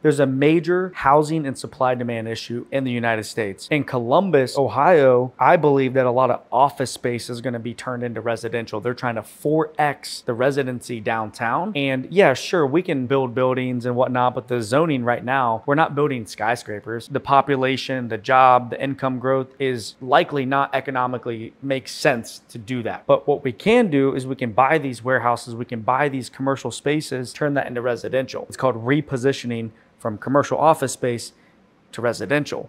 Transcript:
There's a major housing and supply demand issue in the United States. In Columbus, Ohio, I believe that a lot of office space is going to be turned into residential. They're trying to 4x the residency downtown. And yeah, sure, we can build buildings and whatnot, but the zoning right now, we're not building skyscrapers. The population, the job, the income growth is likely not economically makes sense to do that. But what we can do is we can buy these warehouses, we can buy these commercial spaces, turn that into residential. It's called repositioning from commercial office space to residential.